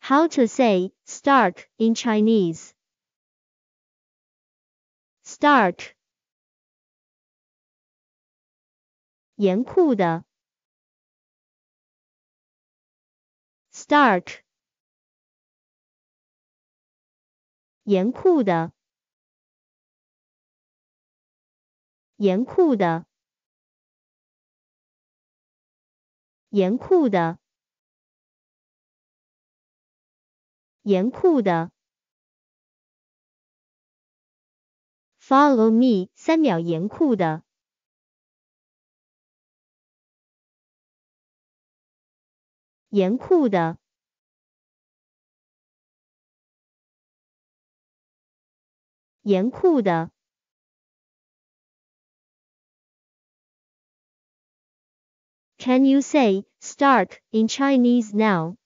How to say stark in Chinese? Stark 严酷的 stark 严酷的严酷的严酷的 严酷的。Follow me，三秒严酷的。严酷的。严酷的。Can you say start in Chinese now?